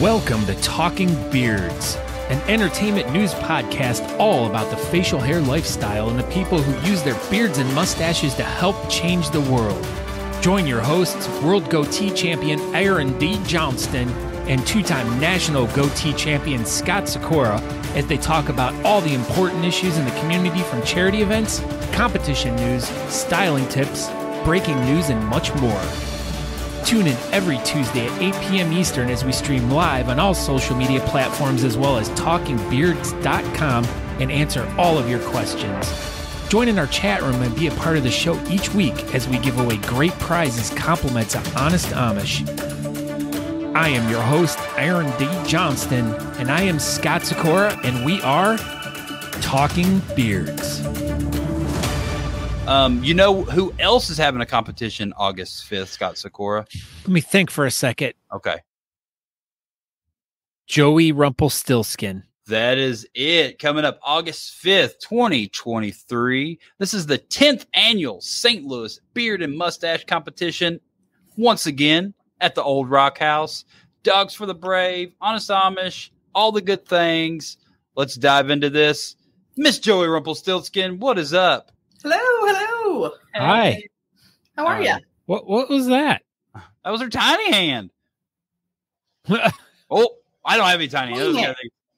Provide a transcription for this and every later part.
Welcome to Talking Beards, an entertainment news podcast all about the facial hair lifestyle and the people who use their beards and mustaches to help change the world. Join your hosts, World Goatee Champion Aaron D. Johnston and two time National Goatee Champion Scott Sikora as they talk about all the important issues in the community from charity events, competition news, styling tips, breaking news, and much more. Tune in every Tuesday at 8 p.m. Eastern as we stream live on all social media platforms as well as talkingbeards.com and answer all of your questions. Join in our chat room and be a part of the show each week as we give away great prizes, compliments of Honest Amish. I am your host, Aaron D. Johnston, and I am Scott Sikora, and we are Talking Beards. Um, you know who else is having a competition August 5th, Scott Sikora? Let me think for a second. Okay. Joey Rumpelstiltskin. That is it. Coming up August 5th, 2023. This is the 10th annual St. Louis Beard and Mustache Competition. Once again at the Old Rock House. Dogs for the Brave, Honest Amish, all the good things. Let's dive into this. Miss Joey Rumpelstiltskin, what is up? Hello, hello. Hi. How are you? What what was that? That was her tiny hand. oh, I don't have any tiny hands. Dang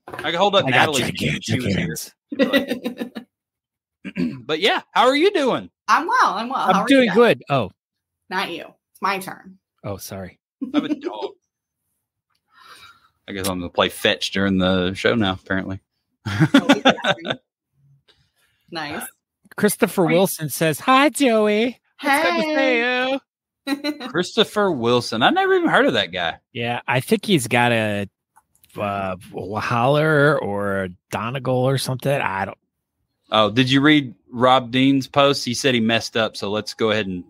I can hold up I got Natalie's gigantic she was here. hands. But yeah, how are you doing? I'm well. I'm well. I'm are doing guys? good. Oh, Not you. It's my turn. oh, sorry. I'm a dog. I guess I'm gonna play fetch during the show now. Apparently, nice. Christopher Wilson says, "Hi, Joey. It's good to see Hey. you." Christopher Wilson. I never even heard of that guy. Yeah, I think he's got a uh, whaler or a Donegal or something. I don't. Oh, did you read Rob Dean's post? He said he messed up, so let's go ahead and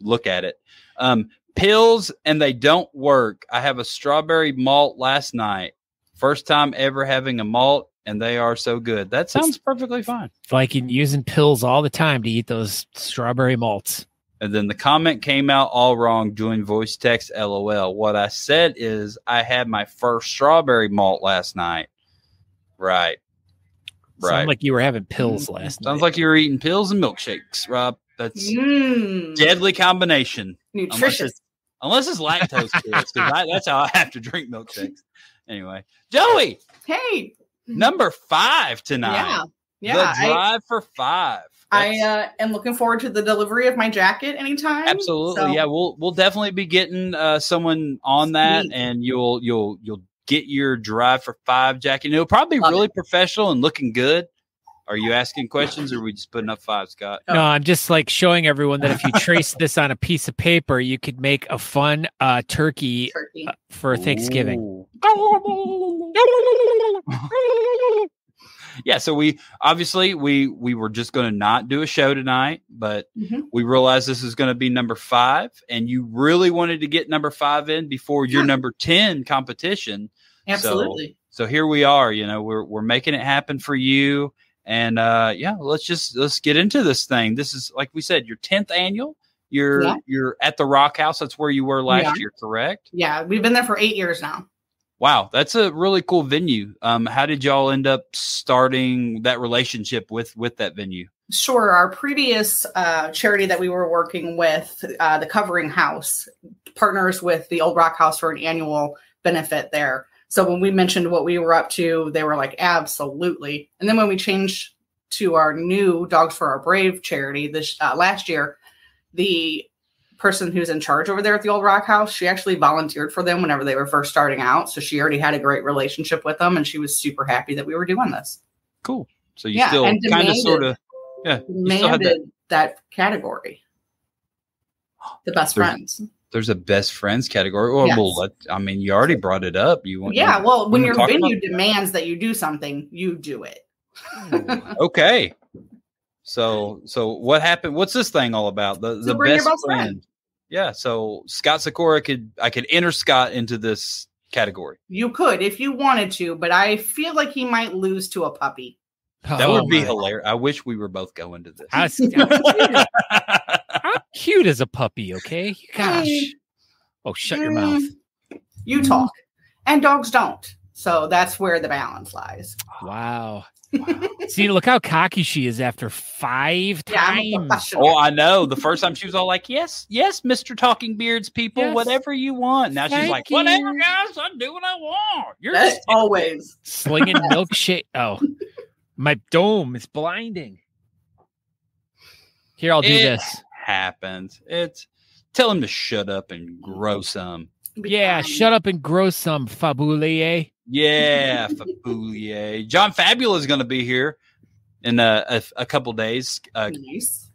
look at it. Um, pills and they don't work. I have a strawberry malt last night. First time ever having a malt, and they are so good. That sounds perfectly fine. It's like in using pills all the time to eat those strawberry malts. And then the comment came out all wrong doing voice text LOL. What I said is I had my first strawberry malt last night. Right. Right. Sound like you were having pills last Sounds night. like you were eating pills and milkshakes, Rob. That's Mm, deadly combination. Unless nutritious. it's, unless it's lactose pills, because that's how I have to drink milkshakes. Anyway, Joey, Hey. Number five tonight. Yeah. Yeah. the I, drive for five. I uh, am looking forward to the delivery of my jacket anytime. Absolutely, So, yeah. We'll we'll definitely be getting uh, someone on that, Sweet. and you'll you'll you'll get your drive for five jacket. And it'll probably be Love really professional and looking good. Are you asking questions, or are we just putting up five, Scott? No, I'm just like showing everyone that if you trace this on a piece of paper, you could make a fun uh, turkey Turkey. uh, for Thanksgiving. Yeah. So we obviously we we were just going to not do a show tonight, but Mhm. we realized this is going to be number five, and you really wanted to get number five in before your Yeah. number ten competition. Absolutely. so here we are you know we're we're making it happen for you and uh yeah let's just let's get into this thing this is like we said your 10th annual you're Yeah. you're at the rock house that's where you were last are. year correct yeah. We've been there for eight years now. wow that's a really cool venue um how did y'all end up starting that relationship with with that venue Sure. Our previous uh, charity that we were working with, uh, the Covering House, partners with the Old Rock House for an annual benefit there. So when we mentioned what we were up to, they were like, absolutely. And then when we changed to our new Dogs for Our Brave charity this uh, last year, the person who's in charge over there at the Old Rock House, she actually volunteered for them whenever they were first starting out. So she already had a great relationship with them, and she was super happy that we were doing this. cool so you Yeah, still kind of sort of yeah have that that category. The best There's- friends. There's a best friends category or Yes. well let, i mean you already brought it up you want Yeah, well, when wanna your talk about venue demands that you do something, you do it. okay so so what happened what's this thing all about the the bring your best, best friend. friend. yeah so scott sikora could i could enter scott into this category You could if you wanted to, but I feel like he might lose to a puppy. that Oh would be my- hilarious i wish we were both going to this How, how cute as a puppy? Okay, gosh. Oh, shut your mouth. Mm, You talk. and dogs don't. So that's where the balance lies. Wow. See, look how cocky she is after five Yeah, times. professional. Oh, I know. The first time she was all like, "Yes, yes, Mister Talking Beards, people, Yes. whatever you want." Now she's Thank like, "Whatever, you. guys, I do what I want." You're That's just always. Slinging milkshake. Oh, my dome is blinding. Here, I'll do It this. Happens. It's tell him to shut up and grow some. Yeah, shut up and grow some fabulier. Yeah, Faboulier. John Fabula is going to be here in a, a, a couple days. Uh, Nice.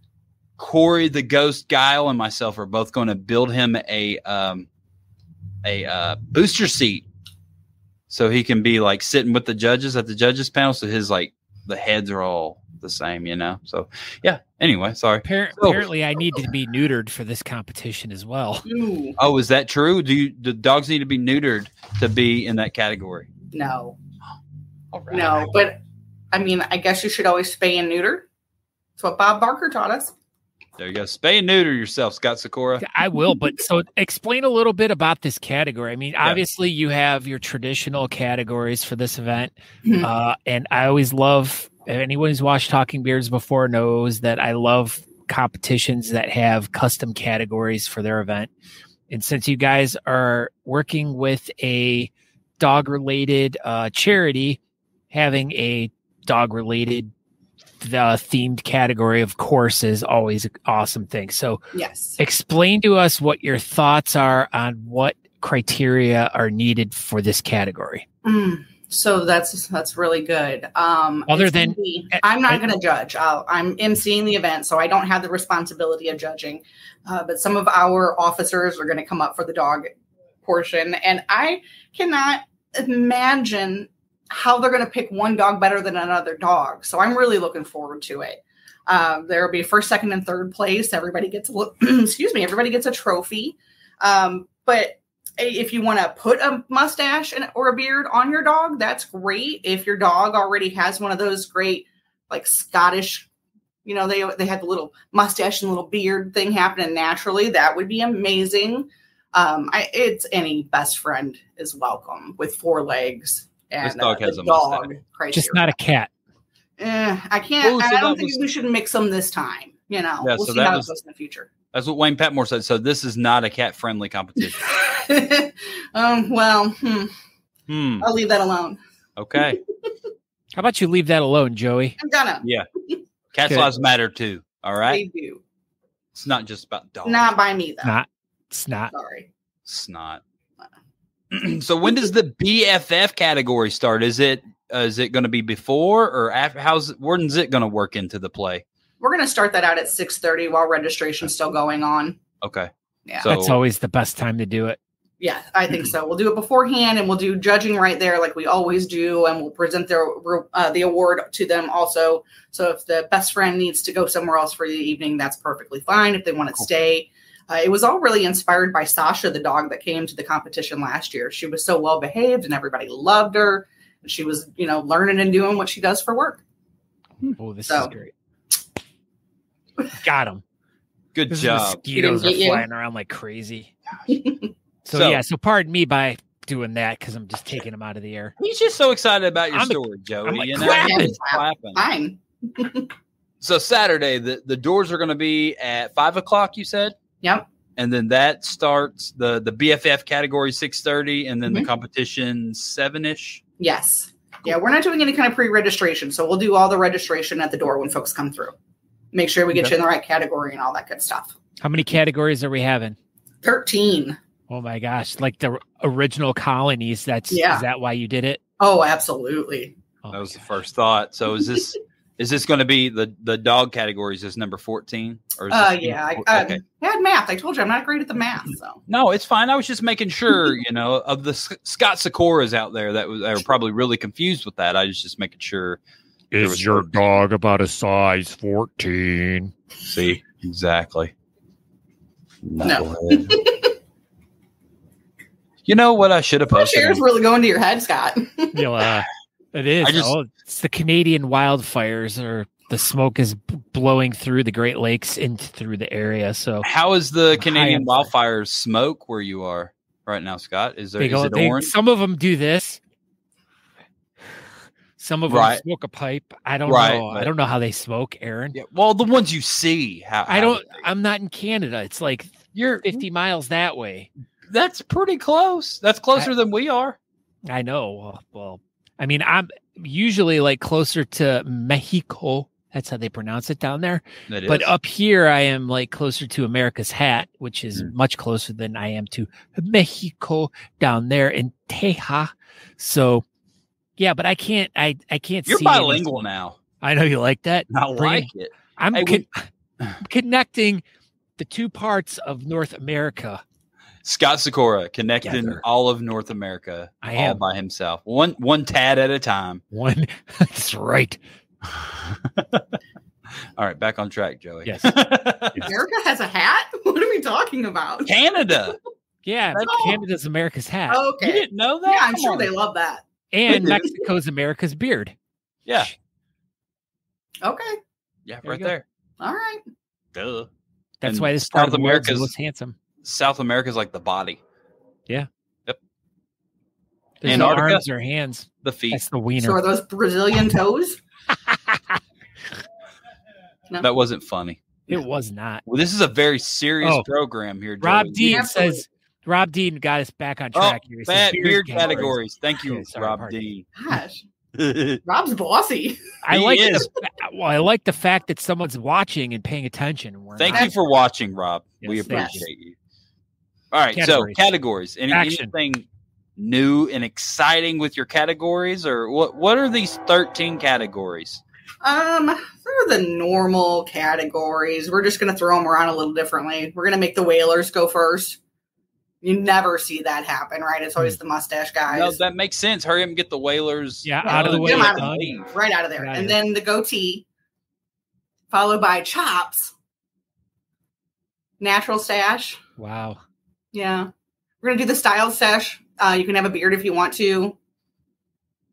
Corey the Ghost Guile and myself are both going to build him a um, a uh, booster seat, so he can be like sitting with the judges at the judges panel. So his like the heads are all the same, you know. So yeah. Anyway, sorry. Appar- So- apparently, I need to be neutered for this competition as well. Ooh, Oh, is that true? Do you, do dogs need to be neutered to be in that category? no, All right. no. But I mean, I guess you should always spay and neuter. That's what Bob Barker taught us. There you go. Spay and neuter yourself, Scott Sikora. I will, but so explain a little bit about this category. I mean, Yeah. obviously, you have your traditional categories for this event, Mhm. uh, and I always love. Anyone who's watched Talking Beards before knows that I love competitions that have custom categories for their event. And since you guys are working with a dog related uh, charity, having a dog related uh, themed category, of course, is always an awesome thing. So, Yes. explain to us what your thoughts are on what criteria are needed for this category. Mm, so that's that's really good. Um, Other than- be- I- I'm not going to judge. I'll, I'm emceeing the event, so I don't have the responsibility of judging. Uh, but some of our officers are going to come up for the dog portion, and I cannot imagine how they're going to pick one dog better than another dog. So I'm really looking forward to it. Um, there will be first, second, and third place. Everybody gets a excuse me. Everybody gets a trophy. Um, but if you want to put a mustache and, or a beard on your dog, that's great. If your dog already has one of those great, like Scottish, you know, they they have the little mustache and little beard thing happening naturally, that would be amazing. Um, I, it's any best friend is welcome with four legs and This dog uh, has the a dog mustache. criteria. Just not a cat. Eh, I can't. So I don't think was- we should mix them this time. You know, Yeah, we'll so see that how was- it goes in the future. That's what Wayne Patmore said. So this is not a cat friendly competition. um, well, hmm, hmm. I'll leave that alone. Okay. How about you leave that alone, Joey? I'm gonna. Yeah. Cats' Good. lives matter too. All right. They do. It's not just about dogs. Not by me though. Not. It's not. Sorry. It's not. so when does the BFF category start? Is it uh, is it going to be before or after? How's when's it going to work into the play? We're gonna start that out at 6:30 while registration's still going on. Okay. Yeah. So That's always the best time to do it. Yeah, I think so. We'll do it beforehand, and we'll do judging right there, like we always do, and we'll present their uh, the award to them also. So if the best friend needs to go somewhere else for the evening, that's perfectly fine. If they want to Cool. stay, uh, it was all really inspired by Sasha, the dog that came to the competition last year. She was so well behaved, and everybody loved her. And she was, you know, learning and doing what she does for work. Oh, this So- is great. Got him. good This job. mosquitoes are Didn't get you? flying around like crazy. So, So- yeah, so pardon me by doing that because I'm just taking them out of the air. He's just so excited about your I'm a- story, Joey. I'm like you know, clapping. He's clapping. Fine. So Saturday, the, the doors are going to be at five o'clock. You said, Yep. and then that starts the the BFF category six thirty, and then the Mhm. competition seven ish. Yes. Yeah, we're not doing any kind of pre-registration, so we'll do all the registration at the door when folks come through. Make sure we get Okay. you in the right category and all that good stuff. How many categories are we having? 13. Oh my gosh, like the original colonies. That's Yeah. is that why you did it? Oh, absolutely. Oh That my was the first thought. So is this is this going to be the the dog categories Is number fourteen? Or is Uh, this yeah, I, okay. I, I had math. I told you I'm not great at the math. So No, it's fine. I was just making sure, you know, of the S- Scott Sikoras out there that was that were probably really confused with that. I was just making sure. There was Is your no- dog about a size 14? See exactly. No. you know what I should have fresh posted? air is really going to your head, Scott. You know, uh, it is. Just- oh, it's the Canadian wildfires, or the smoke is b- blowing through the Great Lakes and through the area. So How is the High Canadian up. wildfires smoke where you are right now, Scott? Is there They is go, it they- orange? some of them do this. Some of them Right. smoke a pipe. I don't Right, know. I don't know how they smoke, Aaron. Yeah, well, the ones you see. How, I don't. do they- I'm not in Canada. It's like You're 50 miles that way. that's pretty close. That's closer than we are. I know. Well, well, I mean, I'm usually like closer to Mexico. That's how they pronounce it down there. That But is. up here, I am like closer to America's Hat, which is Mm. much closer than I am to Mexico down there in Teja. So, yeah, but I can't. I I can't. you're see any- bilingual now. I know you like that. I Bring like it. it. I'm Hey, we- connecting the two parts of North America. Scott Sikora connecting Together. all of North America I all am. by himself, one one tad at a time. One. That's right. all right, back on track, Joey. Yes. America has a hat? What are we talking about? Canada. Yeah, Oh. Canada's America's hat, You Okay. didn't know that? Yeah, I'm Come sure on. they love that. And Mexico's America's beard. Yeah, Okay. yeah, There right there. All right. Duh. That's And why this part South of the world's the America's- most handsome. South America's like the body, Yeah. There's no Antarctica? arms or hands. the feet. That's the So are those Brazilian toes? No. That wasn't funny. it was not. Well, this is a very serious Oh. program here. Rob Joey. Dean says. Rob Dean got us back on Oh, track here. He says Bad beard beard categories. categories. Thank you, sorry, Rob pardon. Dean. Gosh, Rob's bossy. I He like is. the, well, I like the fact that someone's watching and paying attention. and we're not. you for watching, Rob. we Yes, thank appreciate you. All right, Categories. so categories. Any, anything new and exciting with your categories, or what? What are these thirteen categories? Um, they're the normal categories. We're just gonna throw them around a little differently. We're gonna make the whalers go first. You never see that happen, right? It's always the mustache guys. No, that makes sense. Hurry up and get the whalers. Yeah, out of the way, out of done. Leave. right out of there. Out and here. then the goatee, followed by chops, natural stash. Wow. Yeah. We're gonna do the styled stash. Uh, you can have a beard if you want to.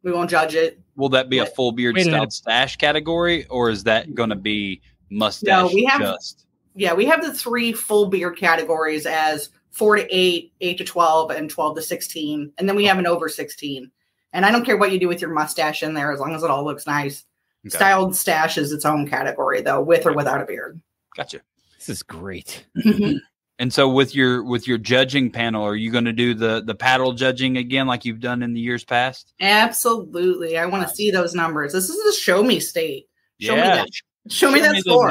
We won't judge it. Will that be a full beard wait a styled stash category, or is that going to be mustache? No, we have- just? Yeah, we have the three full beard categories as four to eight, eight to twelve, and twelve to sixteen, and then we have an over sixteen. And I don't care what you do with your mustache in there, as long as it all looks nice. Okay. Styled stash is its own category, though, with or without a beard. Gotcha. This is great. Mm-hmm. And so with your with your judging panel, are you going to do the the paddle judging again like you've done in the years past? Absolutely, I want to see those numbers. This is a show me state. Show me yeah, that. Show me that the score.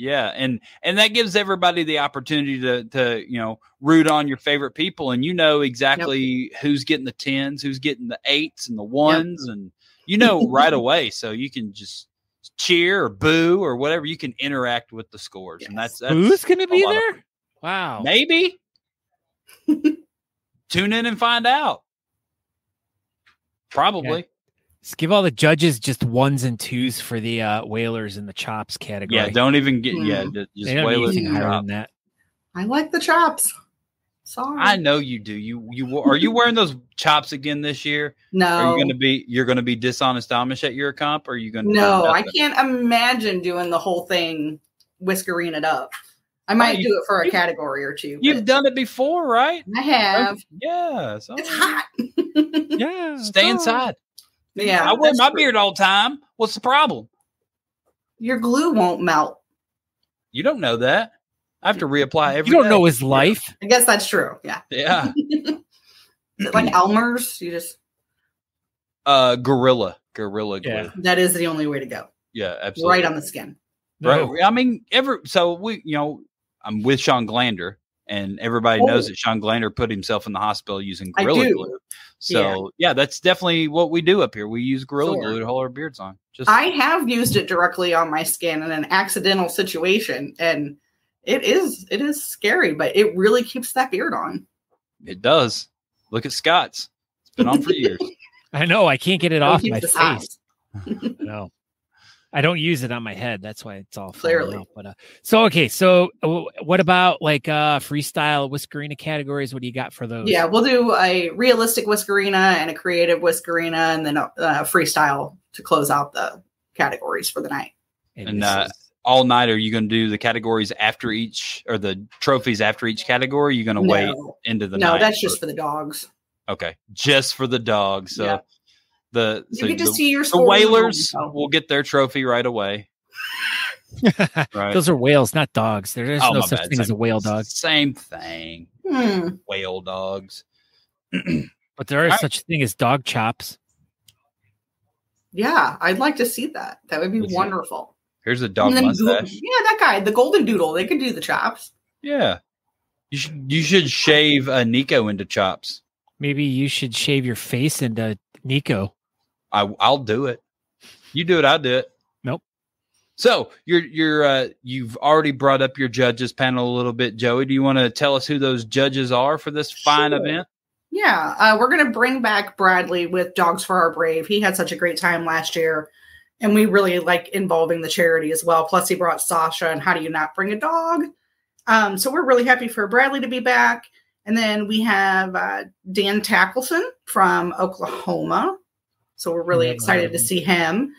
Numbers. Yeah, and and that gives everybody the opportunity to to you know root on your favorite people, and you know exactly who's getting the tens, who's getting the eights and the ones, and you know right away, so you can just cheer or boo or whatever. You can interact with the scores, and that's, that's Who's going to be a lot of there? Wow. maybe. Tune in and find out. Probably. Let's give all the judges just ones and twos for the uh, whalers and the chops category. Yeah, don't even get yeah. Mm. ju- Just they don't need whalers anything and higher than that. I like the chops. Sorry. I know you do. You you are you wearing those chops again this year? no. Are you going to be you're going to be dishonest Amish at your comp? Or are you going to No, I can't imagine doing the whole thing whiskering it up. I might you- do it for a you- category or two. You've done it before, right? I have. Yeah. So It's hot. Yeah. stay so- inside. Yeah. I wear my true. beard all the time. What's the problem? Your glue won't melt. You don't know that. I have to reapply every You don't day. know his life. I guess that's true. Yeah. Yeah. Is it like Elmer's? You just Uh gorilla. Gorilla glue. Yeah. Yeah, that is the only way to go. Yeah, absolutely. Right on the skin. Right. No. I mean, every so we, you know, I'm with Sean Glander, and everybody knows Oh. that Sean Glander put himself in the hospital using Gorilla. Glue. So yeah. that's definitely what we do up here. We use Gorilla Sure. Glue to hold our beards on. Just I have used it directly on my skin in an accidental situation, and it is it is scary, but it really keeps that beard on. it does. Look at Scott's. It's been on for years. I know. I can't get it It off my face. No. I don't use it on my head. That's why it's all Clearly. out. But uh, so okay. So uh, what about like uh freestyle whiskerina categories? What do you got for those? Yeah, we'll do a realistic whiskerina and a creative whiskerina, and then a, a freestyle to close out the categories for the night. And, And, uh, is- all night? Are you going to do the categories after each, or the trophies after each category? You're going to wait into the night? no night? that's for- just for the dogs. okay, just for the dogs. So Yeah. The You so get to the, see your the whalers will get their trophy right away. Right. Those are whales, not dogs. There is Oh, no such bad. thing as a whale dog, Same thing. Hmm. Whale dogs. but there is Alright. such thing as dog chops. Yeah, I'd like to see that. That would be Let's see. wonderful. Here's a dog And then yeah, that guy, the golden doodle, they could do the chops. Yeah. You should you should shave uh, Nico into chops. Maybe you should shave your face into Nico. I I'll do it. You do it, I'll do it. Nope. So you're you're uh you've already brought up your judges panel a little bit, Joey. Do you want to tell us who those judges are for this fine Sure. event? Yeah, uh, we're going to bring back Bradley with Dogs for Our Brave. He had such a great time last year, and we really like involving the charity as well. Plus, he brought Sasha, and how do you not bring a dog? Um, so we're really happy for Bradley to be back. And then we have uh, Dan Tackleson from Oklahoma. So we're really Never excited to see him.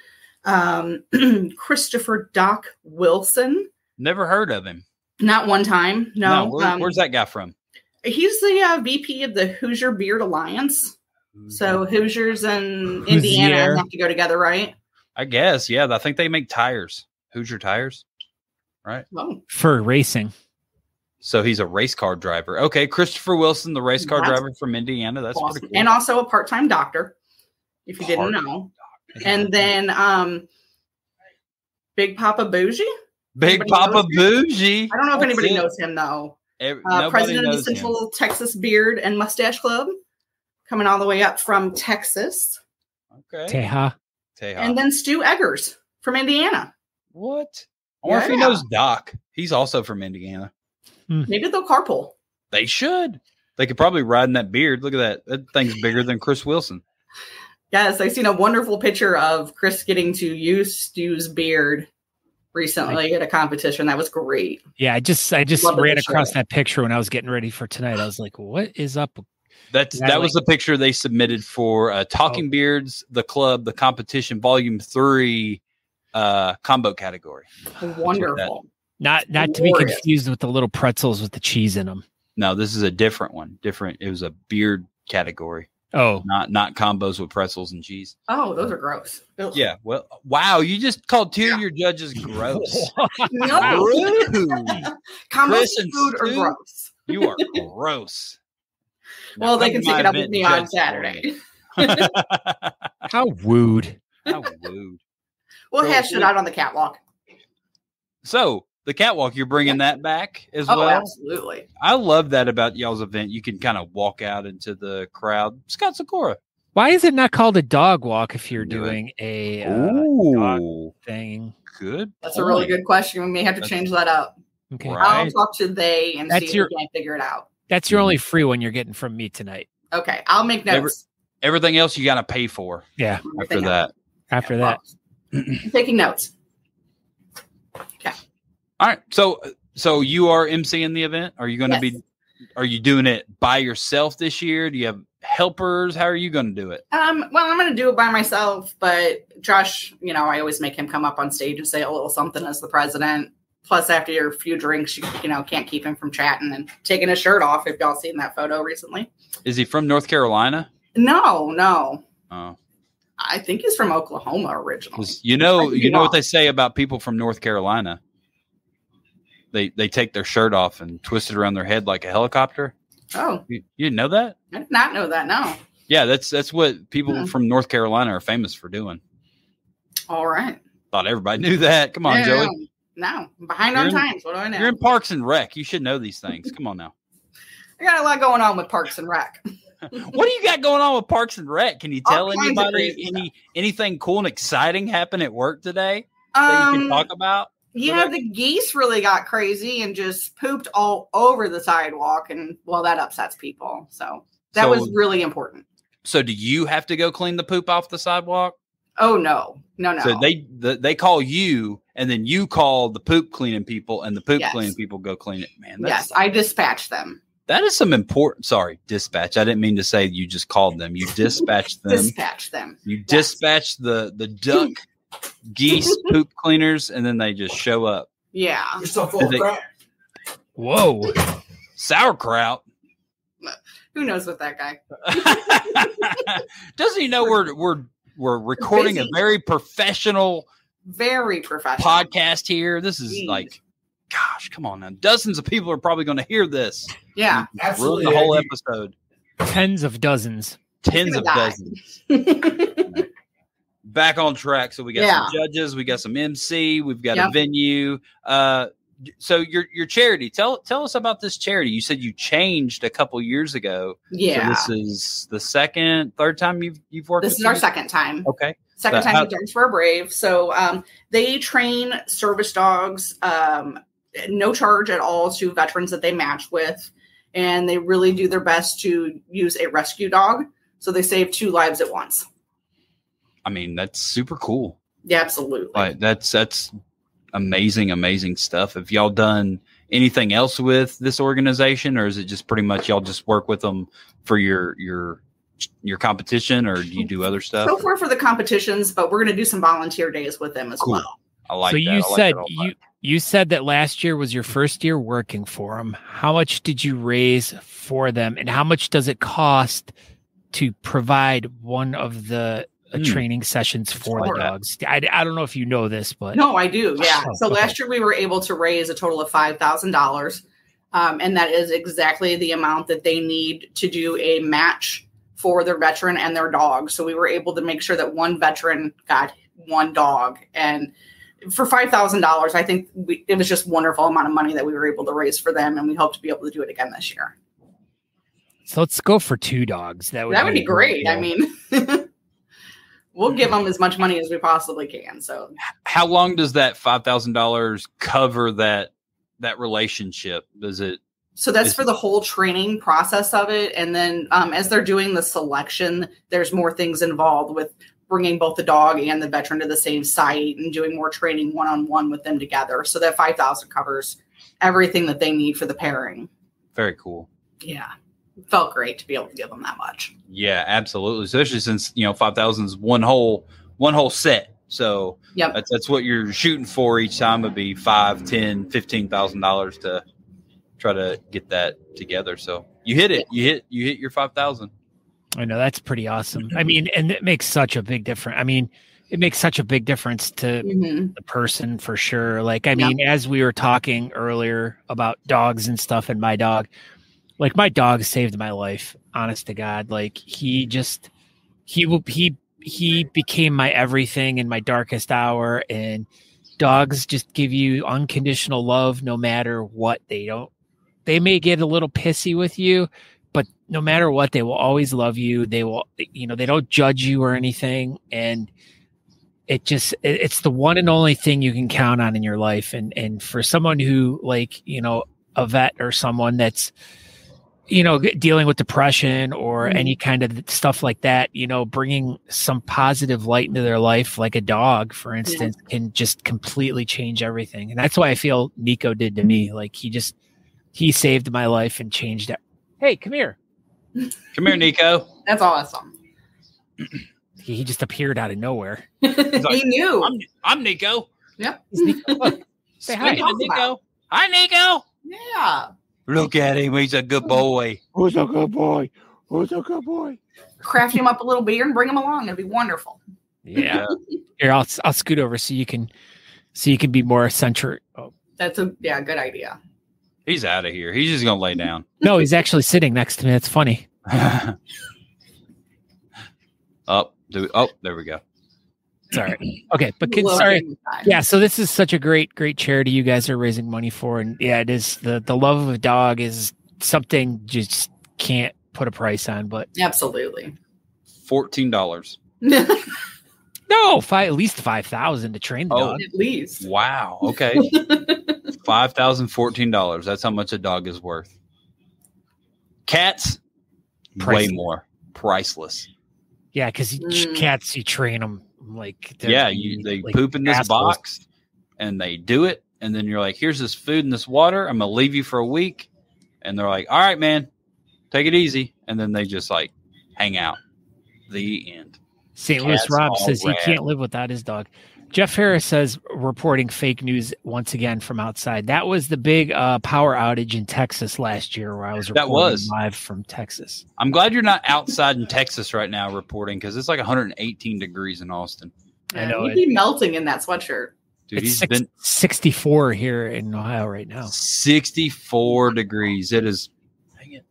Um, Christopher Doc Wilson. Never heard of him. Not one time. No. where- um, where's that guy from? He's the uh, VP of the Hoosier Beard Alliance. So Hoosiers and Hoosier. Indiana have to go together, right? I guess, yeah. I think they make tires. Hoosier tires. Right. Oh, for racing. So he's a race car driver. Okay, Christopher Wilson, the race car That's driver from Indiana. That's awesome. pretty cool. And also a part-time doctor, if you didn't know. And then um Big Papa Bougie. Big anybody Papa? Bougie. I don't know if That's anybody it. knows him though. Ev- Uh, president of the knows him. Central Texas Beard and Mustache Club, coming all the way up from Texas. Okay. Teja. Teja. And then Stu Eggers from Indiana. what? I wonder if he Yeah. knows Doc. He's also from Indiana. Maybe they'll carpool. They should. They could probably ride in that beard. Look at that. That thing's bigger than Chris Wilson. Yes, I've seen a wonderful picture of Chris getting to use Stu's beard recently at a competition. That was great. Yeah, I just I just Love ran across that picture when I was getting ready for tonight. I was like, what is up? That's Yeah, that was the picture they submitted for uh, Talking Oh. Beards, the club, the competition, volume three, uh, combo category. Wonderful. Not not to be confused with the little pretzels with the cheese in them. No, this is a different one. Different. It was a beard category, Oh, not not combos with pretzels and cheese. Oh, those are gross. Ugh. Yeah. Well, wow. You just called two of your judges gross. No. Rude. Combos and food are gross. You are gross. Now Well, they can to take it up with me on Saturday. how rude! How rude. We'll So- hash it out on the catwalk. So the catwalk, you're bringing that back as Oh, well. absolutely. I love that about y'all's event. You can kind of walk out into the crowd. Scott Sikora. Why is it not called a dog walk if you're doing a uh, dog thing? good. That's a really good question. We may have to That's- change that up. Okay, Right. I'll talk to they and That's see if your- we can figure it out. that's your only free one you're getting from me tonight. Okay, I'll make Every- notes. Everything else you got to pay for Yeah, after Everything that. else. after that, I'm taking notes. All right. So, so you are emceeing the event. Are you going to Yes. be? Are you doing it by yourself this year? Do you have helpers? How are you going to do it? Um, well, I'm going to do it by myself, but Josh, you know, I always make him come up on stage and say a little something as the president. Plus, after your few drinks, you, you know, can't keep him from chatting and taking his shirt off. If y'all seen that photo recently? Is he from North Carolina? No, no. Oh, I think he's from Oklahoma originally. you know, I could be you know what they say about people from North Carolina. They they take their shirt off and twist it around their head like a helicopter. Oh, You, you didn't know that? I did not know that. No. Yeah, that's that's what people Hmm. from North Carolina are famous for doing. All right. Thought everybody knew that. Come on, Yeah, Joey. No, I'm behind You're on in- times. What do I know? You're in Parks and Rec. You should know these things. Come on now. I got a lot going on with Parks and Rec. what do you got going on with Parks and Rec? Can you tell anybody any anything cool and exciting happened at work today that you can Um, talk about? Yeah, the geese really got crazy and just pooped all over the sidewalk, and well, that upsets people. So that So- was really important. So do you have to go clean the poop off the sidewalk? Oh no, no, no. So they the, they call you, and then you call the poop cleaning people, and the poop Yes. cleaning people go clean it. Man, that's, yes, I dispatch them. that is some important. Sorry, dispatch. I didn't mean to say you just called them. You dispatched them. Dispatched them. You Yes. dispatch the the duck geese poop cleaners, and then they just show up. Yeah. You're so full of They- crap. Whoa. Sauerkraut. Who knows what that guy? Doesn't he know we're we're we're recording a very professional Very professional. podcast here? This is Jeez. like, gosh, come on now. Dozens of people are probably going to hear this. Yeah. Ruin Absolutely. the whole episode. Tens of dozens. Tens of die. dozens. Back on track. So we got some judges, we got some MC, we've got a venue. Uh, so your your charity. Tell tell us about this charity. You said you changed a couple years ago. yeah. So this is the second, third time you've you've worked. this is our them? second time. Okay. Second time how- with Dogs for a Brave. So um, they train service dogs, um, no charge at all to veterans that they match with. And they really do their best to use a rescue dog. So they save two lives at once. I mean, that's super cool. Yeah, absolutely. Like that's that's amazing, amazing stuff. Have y'all done anything else with this organization, or is it just pretty much y'all just work with them for your your your competition, or do you do other stuff? So far for the competitions, but we're going to do some volunteer days with them as Cool. well. I like. so that. you like said that you you said that last year was your first year working for them. How much did you raise for them, and how much does it cost to provide one of the uh, Hmm. training sessions for the dogs? I, I don't know if you know this, but No, I do. Yeah. Oh, So okay. last year we were able to raise a total of five thousand dollars, um, and that is exactly the amount that they need to do a match for their veteran and their dog. So we were able to make sure that one veteran got one dog, and for five thousand dollars, I think we, it was just wonderful amount of money that we were able to raise for them, and we hope to be able to do it again this year. so let's go for two dogs. That would that would be great. I mean. We'll give them as much money as we possibly can. So How long does that five thousand dollars cover that that relationship? Does it? So that's Is- for the whole training process of it. And then um, as they're doing the selection, there's more things involved with bringing both the dog and the veteran to the same site and doing more training one on one with them together. So that 5,000 covers everything that they need for the pairing. Very cool. Yeah. Felt great to be able to give them that much. Yeah, absolutely. Especially since you know five thousand is one whole one whole set. So yeah, that's that's what you're shooting for each time would be five, ten, fifteen thousand dollars to try to get that together. So you hit it. You hit you hit your five thousand. I know that's pretty awesome. I mean, and it makes such a big difference. I mean, it makes such a big difference to Mhm. the person for sure. Like, I Yeah. mean, as we were talking earlier about dogs and stuff, and my dog, like my dog saved my life. Honest to God, like he just he will he he became my everything in my darkest hour. And dogs just give you unconditional love no matter what. They don't. They may get a little pissy with you, but no matter what, they will always love you. They will, you know, they don't judge you or anything, and it just it- it's the one and only thing you can count on in your life and and for someone who like you know a vet or someone that's you know dealing with depression or Mhm. any kind of stuff like that you know bringing some positive light into their life like a dog for instance can just completely change everything and that's why i feel nico did to me like he just he saved my life and changed it hey come here Come here, Nico. That's awesome. he, he just appeared out of nowhere he knew. I'm I'm Nico. He's Nico. Say hi. Speaking of Nico. Hi, Nico. yeah. Look at him. He's a good boy. Who's a good boy? Who's a good boy? Craft him up a little beer and bring him along. It'd be wonderful. yeah Here, I'll I'll scoot over so you can so you can be more centric. Oh. That's a yeah, good idea. He's out of here. He's just gonna lay down. No, he's actually sitting next to me. That's funny. oh, do oh, there we go. Sorry. Okay, but can, sorry. Yeah, so this is such a great, great charity you guys are raising money for, and yeah, it is the the love of a dog is something just can't put a price on. But Absolutely. Fourteen dollars. No, five at least five thousand to train the Oh. dog. least. Wow. Okay. Five thousand fourteen dollars. That's how much a dog is worth. Cats, way Priceless. more. Priceless. Yeah, because Mm. cats you train them like Yeah, you they like poop in this assholes. box and they do it, and then you're like, here's this food and this water. I'm gonna leave you for a week. And they're like, All right, man, take it easy. And then they just like hang out. The end. St. Louis Rob says he can't live without his dog. Jeff Harris says reporting fake news once again from outside. That was the big uh, power outage in Texas last year, where I was That reporting was. live from Texas. I'm glad you're not outside in Texas right now reporting because it's like 118 degrees in Austin. I know You'd be melting in that sweatshirt. Dude, it's he's six, been 64 here in Ohio right now. 64 degrees. It is. Dang it.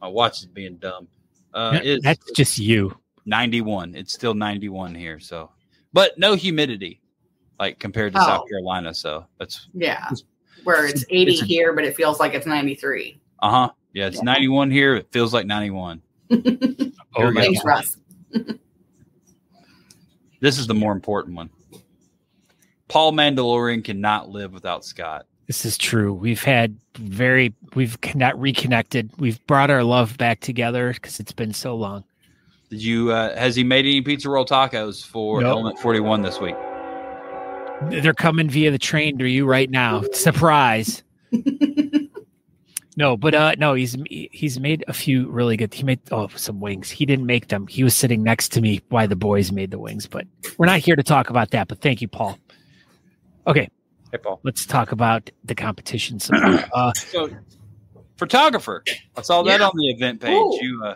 My watch is being dumb. Uh, Yeah, it's, That's just you. 91. It's still 91 here. So, but no humidity, like compared to South Oh. Carolina. So that's Yeah. Where it's 80 It's a- here, but it feels like it's 93. uh huh. Yeah, it's Yeah. 91 here. It feels like 91. Oh my. Thanks, God. Russ. This is the more important one. Paul Mandalorian cannot live without Scott. This is true. We've had very, we've connect, reconnected. We've brought our love back together because it's been so long. Did you? Uh, has he made any pizza roll tacos for No. Element 41 this week? They're coming via the train to you right now. Surprise. No, but uh no, he's he's made a few really good. He made oh some wings. He didn't make them. He was sitting next to me while the boys made the wings, but we're not here to talk about that. But thank you, Paul. Okay, Hey, Paul. let's talk about the competition. uh, So, photographer. I saw that Yeah. on the event page. Ooh. You uh,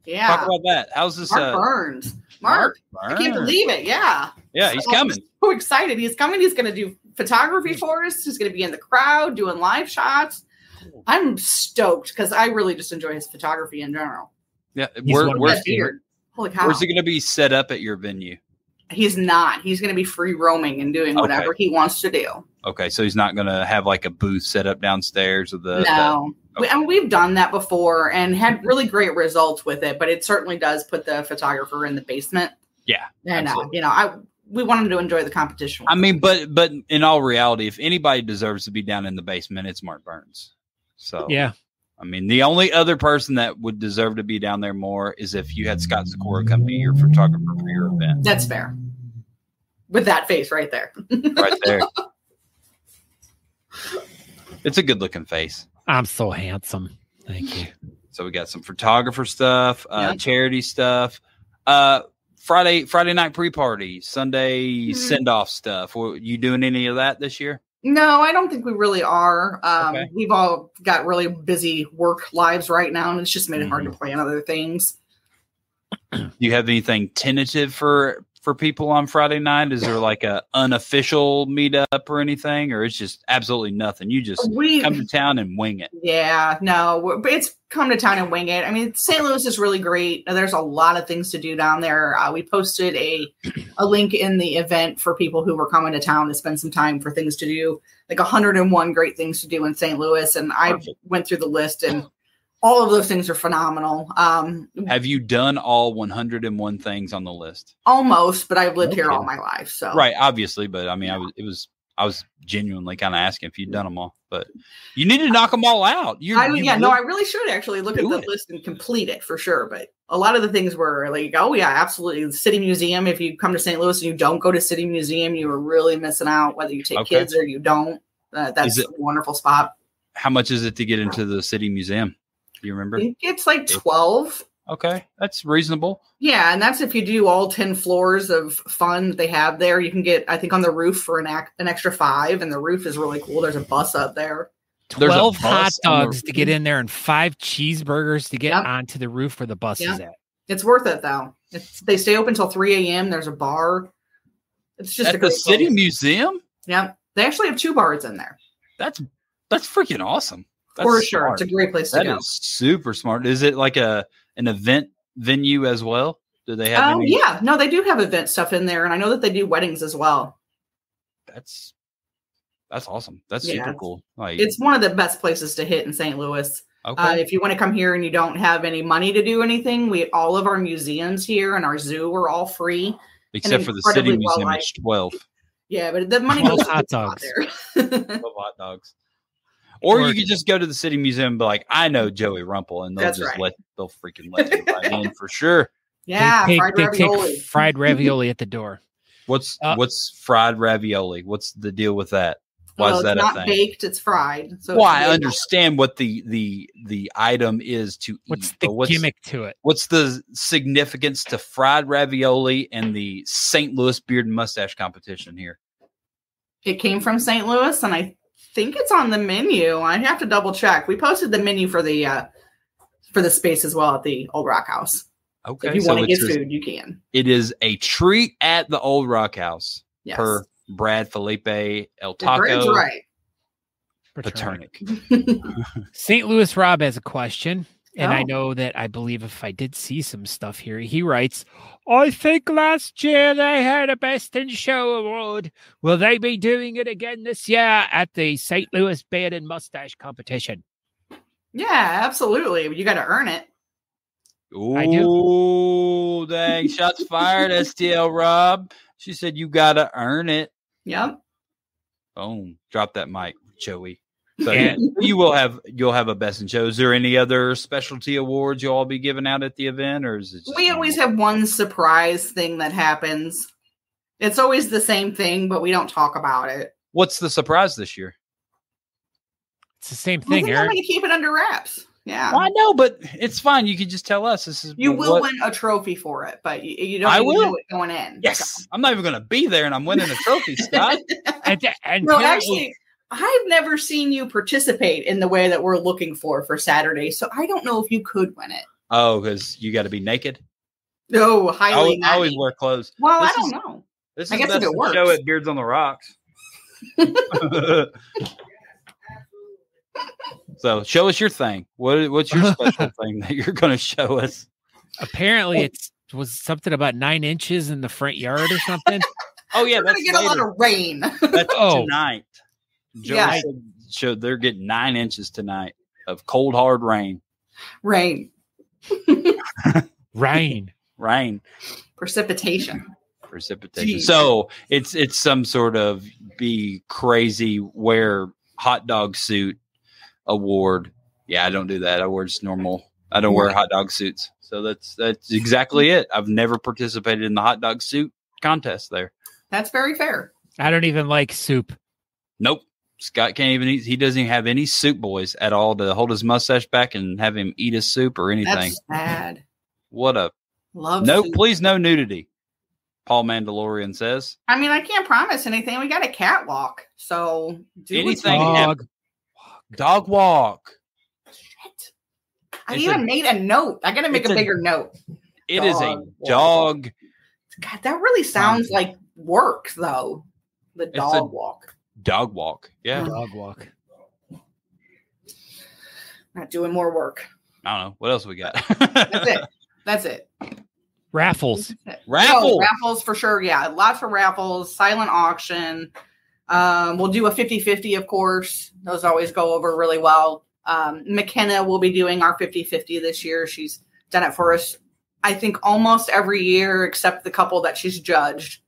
talk Yeah. about that. How's this? Mark uh, Burns. Mark, I can't believe it. Yeah. Yeah, he's So- coming. So excited. He's coming. He's going to do photography for us. He's going to be in the crowd doing live shots. I'm stoked because I really just enjoy his photography in general. Yeah, He's where, one of where's, That. Holy cow. where's he going to be set up at your venue? He's not. He's going to be free roaming and doing Okay. whatever he wants to do. Okay, so he's not going to have like a booth set up downstairs with the. no. We, okay. and we've done that before and had really great results with it, but it certainly does put the photographer in the basement. Yeah, And, uh, absolutely. you know, I we want him to enjoy the competition. I mean, but but in all reality, if anybody deserves to be down in the basement, it's Mark Burns. So yeah, I mean, the only other person that would deserve to be down there more is if you had Scott Sikora come be your photographer for your event. That's fair. With that face right there. right there. It's a good looking face. I'm so handsome. Thank you. So we got some photographer stuff, uh, Yeah. charity stuff, uh, Friday Friday night pre party, Sunday Mhm. send off stuff. Were you doing any of that this year? No, I don't think we really are. Um, Okay. We've all got really busy work lives right now, and it's just made it hard Mm-hmm. to plan other things. Do you have anything tentative for for people on Friday night? Is there like a unofficial meetup or anything, or it's just absolutely nothing? You just We, come to town and wing it. yeah, no, it's come to town and wing it. I mean, St. Louis is really great. There's a lot of things to do down there. Uh, we posted a a link in the event for people who were coming to town to spend some time for things to do, like 101 great things to do in St. Louis, and I Perfect. went through the list and. All of those things are phenomenal. Um, Have you done all 101 things on the list? almost, but I've lived here all my life. So Right, obviously, but I mean, I was it was I was genuinely kind of asking if you'd done them all, but you need to knock them all out. You, I, you yeah, no, I really should actually look at the it. list and complete it for sure. But a lot of the things were like, oh yeah, absolutely. The City Museum. If you come to St. Louis and you don't go to City Museum, you are really missing out. Whether you take Okay. kids or you don't, uh, that's it- a wonderful spot. how much is it to get into the city museum? Do you remember? it's like twelve. Okay, that's reasonable. Yeah, and that's if you do all ten floors of fun that they have there. You can get, I think, on the roof for an ac- an extra five, and the roof is really cool. There's a bus up there. 12 hot bus on the dogs to get in there and five cheeseburgers to get Yep. onto the roof where the bus is at. It's worth it though. It's, they stay open till three a.m. There's a bar. It's just a At the city place. museum? Yeah, they actually have two bars in there That's that's freaking awesome. That's for sure. smart. It's a great place to go. super smart. Is it like a an event venue as well? Do they have? Oh any? yeah, no, they do have event stuff in there, and I know that they do weddings as well. That's that's awesome. That's Yeah, super cool. Like It's one of the best places to hit in St. Louis. okay. Uh, if you want to come here and you don't have any money to do anything, we all of our museums here and our zoo are all free. Except for the city museum, it's twelve. Yeah, but the money goes hot dogs. there. hot dogs. Or Or- you could just go to the city museum and be like, I know Joey Rumpell, and they'll That's just right. let they'll freaking let you right in for sure. yeah, they take, fried they ravioli. take fried ravioli at the door. What's Uh, what's fried ravioli? What's the deal with that? Why Well, is that it's a not thing? baked; it's fried. So well, it's I understand what the the the item is to What's eat. the but what's, gimmick to it? What's the significance to fried ravioli and the St. Louis beard and mustache competition here? It came from St. Louis, and I think it's on the menu. I have to double check. We posted the menu for the uh, for the space as well at the Old Rock House. Okay, if you so want to get it's a- food, you can. it is a treat at the Old Rock House Yes, per Brad Felipe El Taco right. Paternic. St. Louis Rob has a question. And I Oh. know that I believe if I did see some stuff here, he writes, I think last year they had a Best in Show award. Will they be doing it again this year at the St. Louis Beard and Mustache competition? Yeah, absolutely. You got to earn it. I do. Ooh, dang! Shots fired, STL Rob. She said you gotta earn it. Yep. Boom! Drop that mic, Joey. So Yeah. you will have you'll have a best in show. Is there any other specialty awards you'll all be giving out at the event, or is it? Just We always have one surprise thing that happens. It's always the same thing, but we don't talk about it. What's the surprise this year? It's the same thing, think I'm going to keep it under wraps. Yeah. Well, I know, but it's fine. You can just tell us. This is You will what- win a trophy for it, but you, you don't I will. know it going in. Yes, I'm not even going to be there, and I'm winning a trophy, Scott. And, and no, apparently- actually, I've never seen you participate in the way that we're looking for for Saturday, so I don't know if you could win it. oh, because you got to be naked. No, I highly always, I always wear clothes. Well, this I don't is- know. This I is guess if best it in works. show at Beards on the Rocks. so show us your thing. What what's your special thing that you're going to show us? apparently it was something about nine inches in the front yard or something. Oh yeah, We're that's gonna get a lot of rain. That's Oh. tonight. Joe Yeah. said, showed they're getting nine inches tonight of cold hard rain. rain, Rain. Rain. precipitation. precipitation. Jeez. So it's it's some sort of be crazy wear hot dog suit award. Yeah, I don't do that. I wear just normal. I don't wear hot dog suits. So that's that's exactly it. I've never participated in the hot dog suit contest there. That's very fair. I don't even like soup. Nope. Scott can't even eat. He doesn't even have any soup boys at all to hold his mustache back and have him eat his soup or anything. That's sad. what a Love. no! soup. Please no nudity. Paul Mandalorian says. I mean, I can't promise anything. We got a catwalk, so do Anything. Dog. Dog walk. Shit. I It's even a- made a note. I got to make it's a a- bigger note. It is a Dog walk. dog God, that really sounds like work, though. The a- dog walk. Dog walk. Yeah. Dog walk. Not doing more work. I don't know. What else we got? That's it. That's it. Raffles. Raffle. No, raffles for sure. Yeah, lots of raffles. Silent auction. Um, we'll do a 50-50, of course. Those always go over really well. Um, McKenna will be doing our 50-50 this year. She's done it for us, I think, almost every year except the couple that she's judged.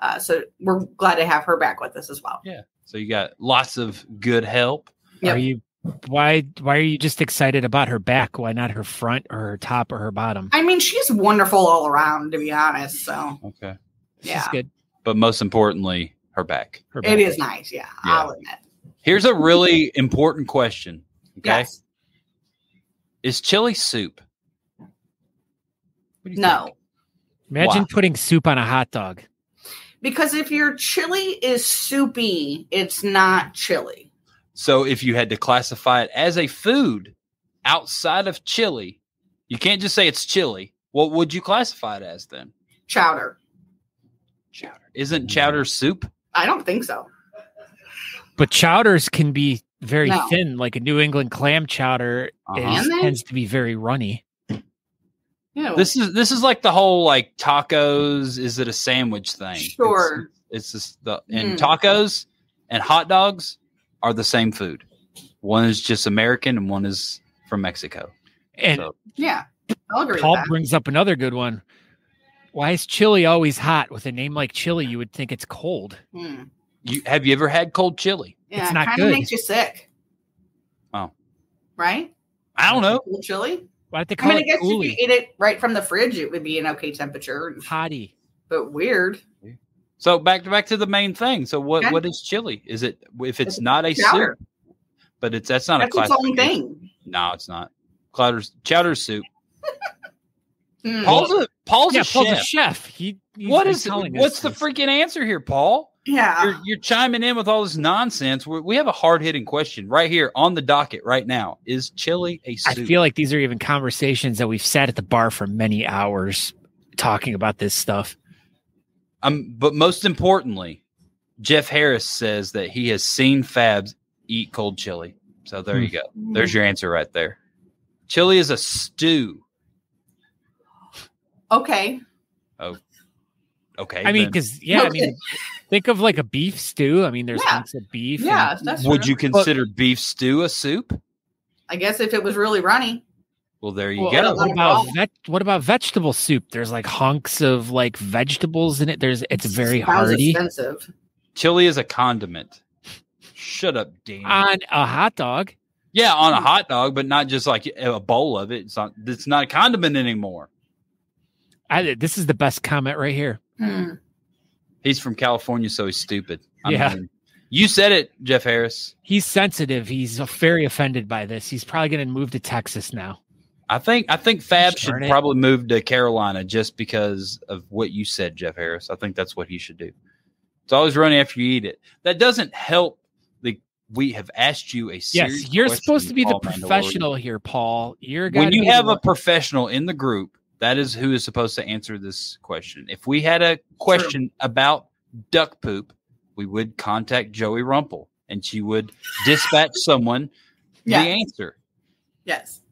Uh, so we're glad to have her back with us as well. Yeah. So you got lots of good help. Yep. Are you why why are you just excited about her back? Why not her front or her top or her bottom? I mean, she's wonderful all around, to be honest. So Okay. This yeah. is good. But most importantly, her back. Her back. it is nice. Yeah, I'll admit. Here's a really important question. Okay. Yes. Is chili soup? What do you No. think? Imagine Why? putting soup on a hot dog. Because if your chili is soupy, it's not chili. So if you had to classify it as a food outside of chili, you can't just say it's chili. What would you classify it as then? Chowder. Chowder. Isn't chowder soup? I don't think so. But chowders can be very No. thin, like a New England clam chowder Uh-huh. is, tends to be very runny. Yeah. This is this is like the whole like tacos. Is it a sandwich thing? Sure. It's, it's just the and Mm. tacos and hot dogs are the same food. One is just American and one is from Mexico. And So- yeah. I'll agree Paul with that. brings up another good one. Why is chili always hot? With a name like chili, you would think it's cold. Hmm. You have you ever had cold chili? Yeah, It's it not kind of good. makes you sick. Oh. Right? I don't know. Cold chili? Why did they I call mean, I it guess if you coolie? ate it right from the fridge, it would be an okay temperature. Hottie. But weird. So back to back to the main thing. So what Okay. what is chili? Is it if it's It's not a chowder. soup, but it's that's not That's a its classic own thing. No, it's not. Chowder's chowder soup. Mm. Paul's a Paul's yeah, a Paul's chef. a chef. He, he's what been us what's the freaking answer here, Paul? Yeah. You're, you're chiming in with all this nonsense. we we have a hard hitting question right here on the docket right now. Is chili a I soup? feel like these are even conversations that we've sat at the bar for many hours talking about this stuff. Um, but most importantly, Jeff Harris says that he has seen Fabs eat cold chili. So there you go. There's your answer right there. Chili is a stew. okay. Okay. I mean, because yeah, I mean, think of like a beef stew. I mean, there's Yeah. hunks of beef. and- Yeah, that's would true. you consider beef stew a soup? I guess if it was really runny. Well, there you Well, go. Uh, what about raw. vet, what about vegetable soup? There's like hunks of like vegetables in it. There's it's very Sounds hearty expensive. Chili is a condiment. Shut up, Dan. on a hot dog. yeah, on a hmm. hot dog, but not just like a bowl of it. It's not. It's not a condiment anymore. I, this is the best comment right here. Hmm. He's from California, so he's stupid. I Yeah. mean, you said it, Jeff Harris. He's sensitive. He's very offended by this. He's probably going to move to Texas now. I think I think Fab should it. probably move to Carolina just because of what you said, Jeff Harris. I think that's what he should do. It's always running after you eat it. That doesn't help. The we have asked you a serious Yes, you're supposed to be the Paul Mandalorian. professional here, Paul. You're When gotta you have a professional in the group, that is who is supposed to answer this question. If we had a question about duck poop, we would contact Joey Rumpell, and she would dispatch someone Yeah. the answer. Yes.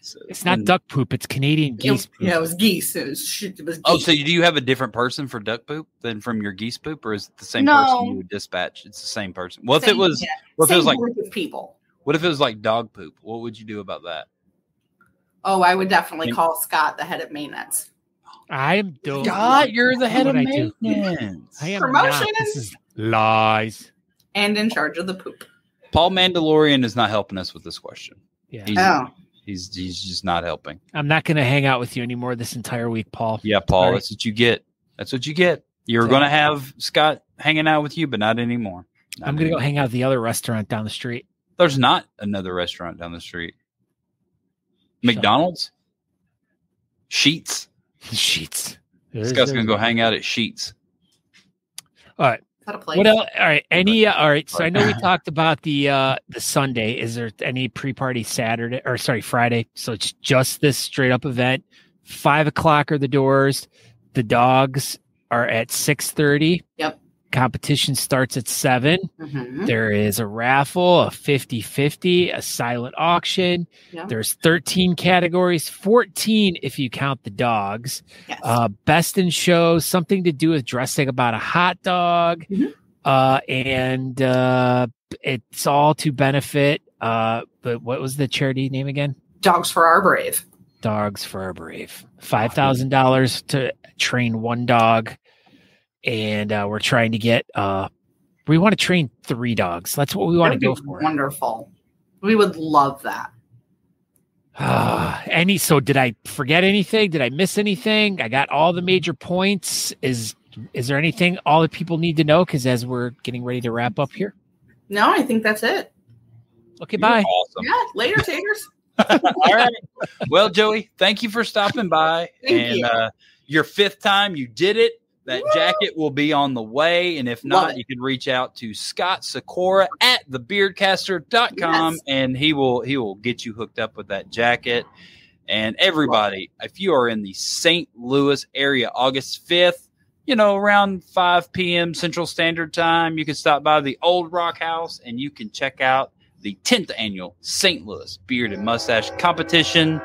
So- it's not and- duck poop. It's Canadian It, geese poop. yeah, it was geese. It was, it was oh, geese. Oh, so do you have a different person for duck poop than from your geese poop, or is it the same No. person you would dispatch? It's the same person. What if it was? yeah, What if it was like? people. What if it was like dog poop? What would you do about that? Oh, I would definitely call Scott the head of maintenance. I am dope. God, you're the head of What I maintenance. I am Promotion. not. This is lies. and in charge of the poop. Paul Mandalorian is not helping us with this question. Yeah, He's, Oh, he's he's just not helping. I'm not going to hang out with you anymore this entire week, Paul. Yeah, Paul, Sorry. that's what you get. That's what you get. You're going to have Scott hanging out with you, but not anymore. Not I'm going to go hang out at the other restaurant down the street. There's not another restaurant down the street. Shut McDonald's, Sheets. Sheets. This guy's going to go hang out at Sheets. All right. that a place? What else? All right. Any? Uh, all right. So I know we talked about the uh the Sunday. Is there any pre-party Saturday or sorry Friday? So it's just this straight up event. Five o'clock are the doors. The dogs are at six thirty. Yep. Competition starts at seven. Mhm. There is a raffle, a 50-50, a silent auction. Yeah. There's 13 categories, 14 if you count the dogs Yes. uh, best in show, something to do with dressing about a hot dog, Mhm. uh, and uh, it's all to benefit. Uh, but what was the charity name again? Dogs for our brave. Dogs for Our Brave. Five thousand dollars to train one dog, and uh, we're trying to get. Uh, we want to train three dogs. That's what we want to That'd go for. Wonderful. We would love that. Uh, any so did I forget anything? Did I miss anything? I got all the major points. Is is there anything all the people need to know? Because as we're getting ready to wrap up here. No, I think that's it. Okay, You're bye. Awesome. Yeah. Later, taters. All right. Well, Joey, thank you for stopping by. Thank and you. uh your fifth time, you did it. That Woo! jacket will be on the way. And if not, you can reach out to Scott Sikora at thebeardcaster.com Yes. and he will he will get you hooked up with that jacket. And everybody, if you are in the St. Louis area, August 5th, you know, around 5 p.m. Central Standard Time, you can stop by the Old Rock House and you can check out the 10th annual St. Louis Beard and Mustache Competition.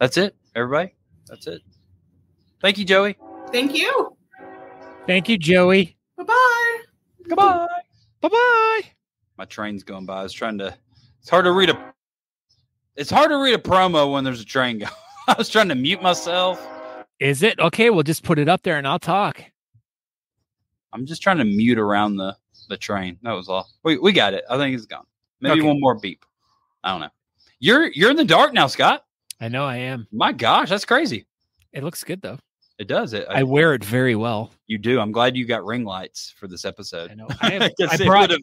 That's it, everybody. That's it. Thank you, Joey. Thank you. Thank you, Joey. Bye bye. Goodbye. Bye bye. My train's going by. I was trying to. It's hard to read a. It's hard to read a promo when there's a train going. I was trying to mute myself. Is it okay? We'll just put it up there and I'll talk. I'm just trying to mute around the the train. That was all. We we got it. I think it's gone. Maybe Okay. one more beep. I don't know. You're you're in the dark now, Scott. I know I am. My gosh, that's crazy. It looks good though. It does. It, I wear it very well. you do. I'm glad you got ring lights for this episode. I know. I, have, I brought. have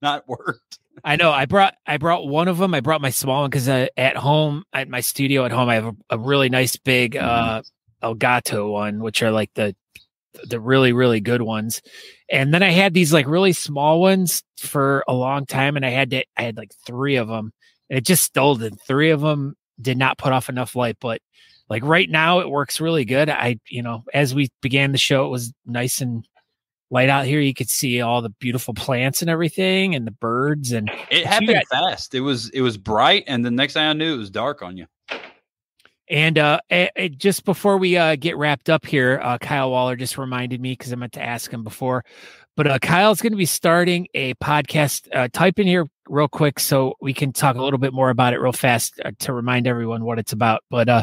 not worked. I know. I brought. I brought one of them. I brought my small one because at home, at my studio at home, I have a, a really nice big uh Elgato one, which are like the the really really good ones. And then I had these like really small ones for a long time, and I had to. I had like three of them. And it just stole the three of them did not put off enough light, but like right now it works really good. I you know as we began the show, it was nice and light out here. You could see all the beautiful plants and everything, and the birds and It happened got- fast. It was it was bright, and the next thing I knew, it was dark on you. And uh, eh, eh, just before we uh, get wrapped up here, uh, Kyle Waller just reminded me because I meant to ask him before. But uh, Kyle's going to be starting a podcast. Uh, type in here real quick so we can talk a little bit more about it real fast uh, to remind everyone what it's about. But uh,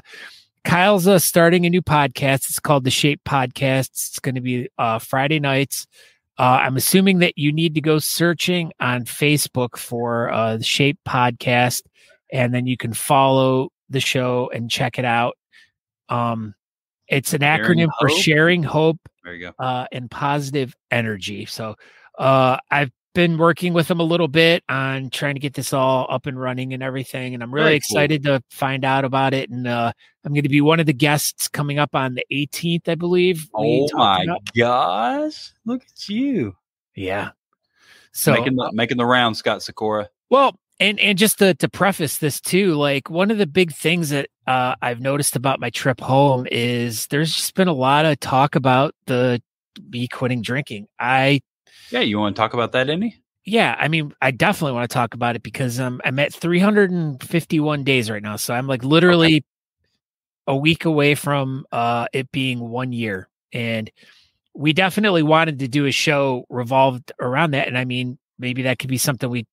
Kyle's uh, starting a new podcast. It's called the Shape Podcast. It's going to be uh, Friday nights. Uh, I'm assuming that you need to go searching on Facebook for uh, the Shape Podcast, and then you can follow the show and check it out. Um, it's an Sharing acronym for sharing hope There you go. uh, and positive energy. So uh, I've been working with them a little bit on trying to get this all up and running and everything, and I'm really Very cool. excited to find out about it. And uh, I'm going to be one of the guests coming up on the 18th, I believe. Oh my about. gosh! Look at you Yeah. So making the making the round, Scott Sikora. Well, and and just to to preface this too, like one of the big things that uh, I've noticed about my trip home is there's just been a lot of talk about the me quitting drinking. I Yeah, you want to talk about that, Indy? yeah, I mean, I definitely want to talk about it because um, I'm at 351 days right now, so I'm like literally a week away from uh it being one year, and we definitely wanted to do a show revolved around that, and I mean, maybe that could be something we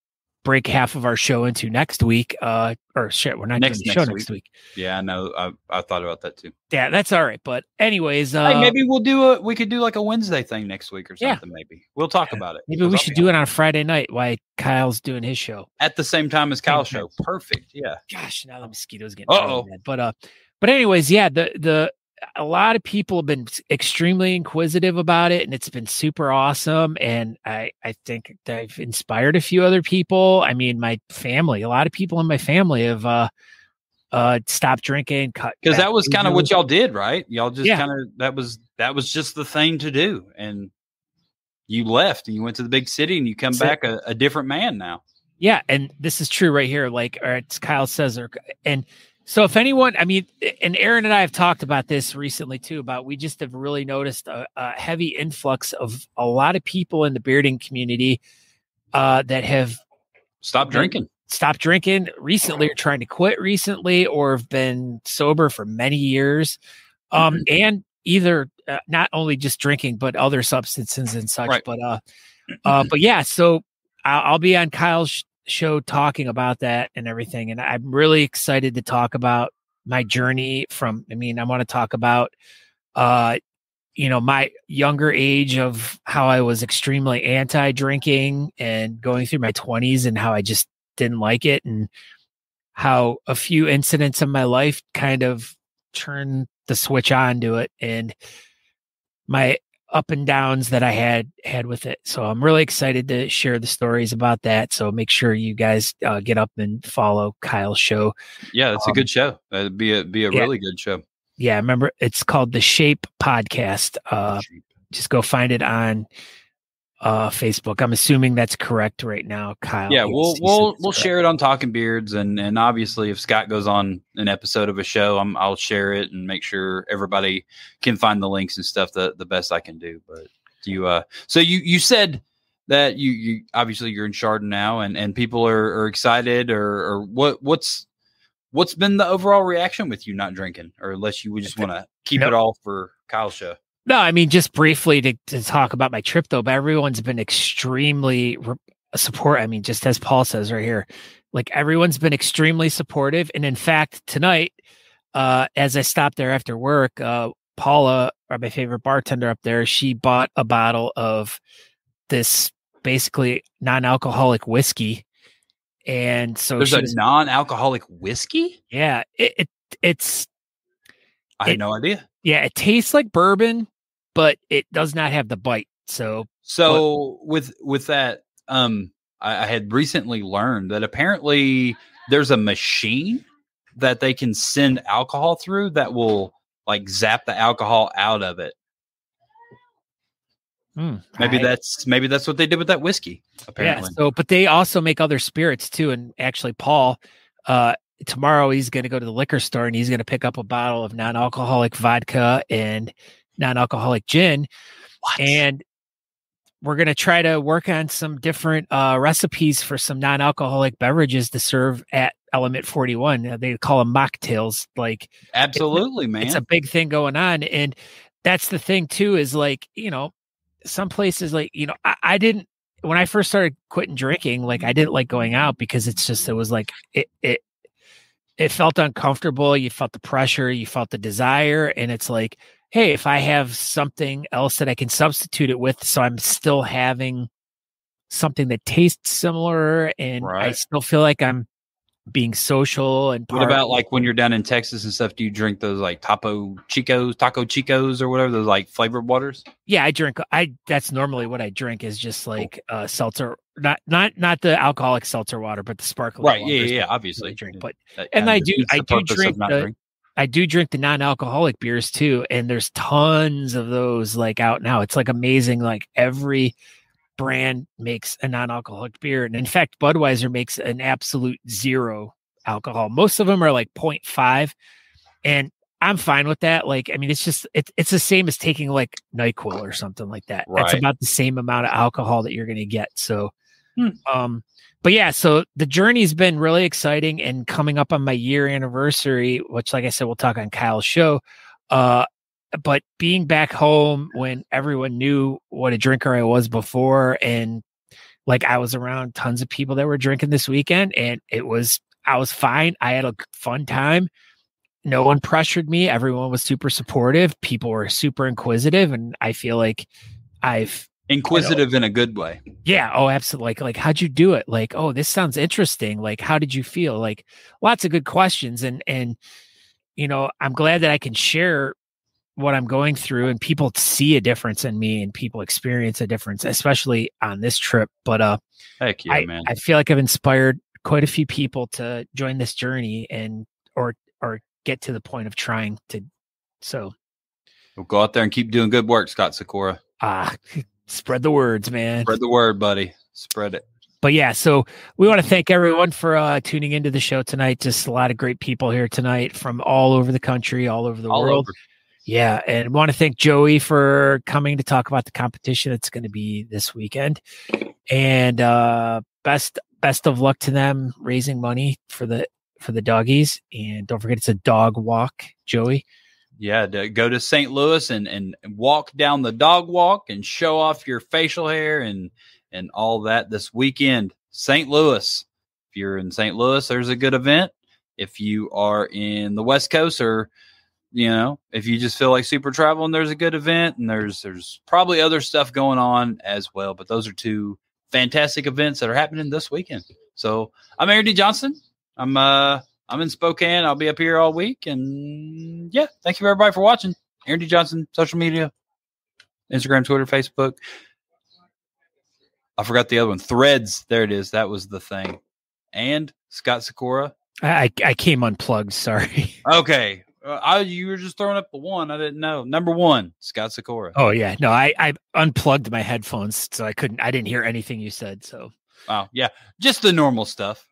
break half of our show into next week. Uh, or shit, we're not Next- doing the show next next week. Yeah, I know. I, I thought about that too. Yeah, that's all right. But anyways, uh, hey, maybe we'll do a. We could do like a Wednesday thing next week or Yeah. something. Maybe we'll talk about it. Maybe we I'll should do it on a Friday night while Kyle's doing his show. at the same time as Kyle's show. Perfect. Yeah. gosh, now the mosquitoes getting Uh-oh. But uh, but anyways, yeah, the the a lot of people have been extremely inquisitive about it, and it's been super awesome. And I I think I've inspired a few other people. I mean, my family, a lot of people in my family have uh uh stopped drinking, cut Because that was kind of what y'all did, right? Y'all just Yeah. kind of that was that was just the thing to do, and you left and you went to the big city, and you come That's back a, a different man now. Yeah, and this is true right here. Like, or it's Kyle says, or and so if anyone, I mean, and Aaron and I have talked about this recently too. About we just have really noticed a, a heavy influx of a lot of people in the bearding community uh, that have Stop Mhm. drinking. stopped drinking recently, or trying to quit recently, or have been sober for many years, um, and either uh, not only just drinking but other substances and such. Right. But uh, uh, but yeah, so I'll, I'll be on Kyle's show talking about that and everything, and I'm really excited to talk about my journey from. I mean, I want to talk about, uh, you know, my younger age of how I was extremely anti-drinking and going through my 20s and how I just didn't like it and how a few incidents in my life kind of turned the switch on to it and my up and downs that I had had with it. So I'm really excited to share the stories about that. So make sure you guys uh, get up and follow Kyle's show. Yeah, it's a Um, good show. It'd be a be a yeah. really good show. Yeah, remember it's called the Shape Podcast. Uh, just go find it on uh, Facebook. I'm assuming that's correct right now, Kyle. yeah, we'll we'll we'll share it on Talking Beards, and and obviously if Scott goes on an episode of a show, I'm I'll share it and make sure everybody can find the links and stuff the the best I can do. But you uh, so you you said that you you obviously you're in Chardon now, and and people are are excited, or or what what's what's been the overall reaction with you not drinking, or unless you would just want to keep Nope. it all for Kyle's show. No, I mean just briefly to, to talk about my trip though. But everyone's been extremely re- support. I mean, just as Paul says right here, like everyone's been extremely supportive. And in fact, tonight, uh, as I stopped there after work, uh, Paula, or my favorite bartender up there, she bought a bottle of this basically non-alcoholic whiskey. And so There's a was- non-alcoholic whiskey. yeah, it, it it's I had It- no idea. Yeah, it tastes like bourbon, but it does not have the bite. So So with with that, um, I, I had recently learned that apparently there's a machine that they can send alcohol through that will like zap the alcohol out of it. hmm, Maybe that's maybe that's what they did with that whiskey. Apparently, Yeah. So, but they also make other spirits too. And actually, Paul, uh, tomorrow he's going to go to the liquor store and he's going to pick up a bottle of non-alcoholic vodka and non-alcoholic gin, What? and we're going to try to work on some different uh, recipes for some non-alcoholic beverages to serve at Element 41. Uh, They call them mocktails. Like absolutely, man. it's a big thing going on and that's the thing too is like you know some places like you know I, I didn't when i first started quitting drinking like i didn't like going out because it's just it was like it it it felt uncomfortable you felt the pressure you felt the desire and it's like hey if i have something else that i can substitute it with so i'm still having something that tastes similar and i still feel like i'm being social and what about like when you're down in Texas and stuff? Do you drink those like Topo Chicos, Topo Chicos, or whatever those like flavored waters? yeah i drink i that's normally what i drink is just like uh seltzer not not not the alcoholic seltzer water but the sparkling Right? Yeah, yeah, I obviously. drink but That and I do- I do drink the- drink. I do drink the non-alcoholic beers too and there's tons of those like out now it's like amazing like every brand makes a non-alcoholic beer and in fact budweiser makes an absolute zero alcohol most of them are like 0.5 and i'm fine with that like i mean it's just it, it's the same as taking like nyquil or something like that that's Right. about the same amount of alcohol that you're going to get so Hmm. um but yeah so the journey's been really exciting and coming up on my year anniversary which like i said we'll talk on kyle's show uh but being back home when everyone knew what a drinker i was before and like i was around tons of people that were drinking this weekend and it was i was fine. I had a fun time. No one pressured me. Everyone was super supportive. People were super inquisitive and i feel like i've Inquisitive in a good way. yeah. Oh, absolutely. Like, like, how'd you do it? Like, oh, this sounds interesting. Like, how did you feel? Like, lots of good questions. And, and, you know, I'm glad that I can share what I'm going through and people see a difference in me and people experience a difference, especially on this trip. But, uh, Heck yeah, I, man. I feel like I've inspired quite a few people to join this journey and, or, or get to the point of trying to, so, We'll go out there and keep doing good work, Scott Sikora. ah, spread the words, man. Spread the word, buddy. Spread it. but yeah, so we want to thank everyone for uh, tuning into the show tonight. Just a lot of great people here tonight from all over the country, all over the All world. over. Yeah, and want to thank Joey for coming to talk about the competition that's going to be this weekend. And uh, best best of luck to them raising money for the for the doggies. And don't forget it's a dog walk, Joey. Yeah, to go to St. Louis and and walk down the dog walk and show off your facial hair and and all that this weekend. St. Louis. If you're in St. Louis, there's a good event. If you are in the West Coast or you know, if you just feel like super traveling, there's a good event and there's there's probably other stuff going on as well, but those are two fantastic events that are happening this weekend. So, I'm Aaron D. Johnson. I'm uh I'm in Spokane. I'll be up here all week. And yeah, thank you everybody for watching. Aaron D. Johnson, social media, Instagram, Twitter, Facebook. I forgot the other one. Threads. There it is. That was the thing. And Scott Sikora. I I, came unplugged. Sorry. Okay. Uh, I, you were just throwing up the one. I didn't know. Number one, Scott Sikora. Oh yeah, no, I I unplugged my headphones, so I couldn't. I didn't hear anything you said. So. Wow. Yeah. Just the normal stuff.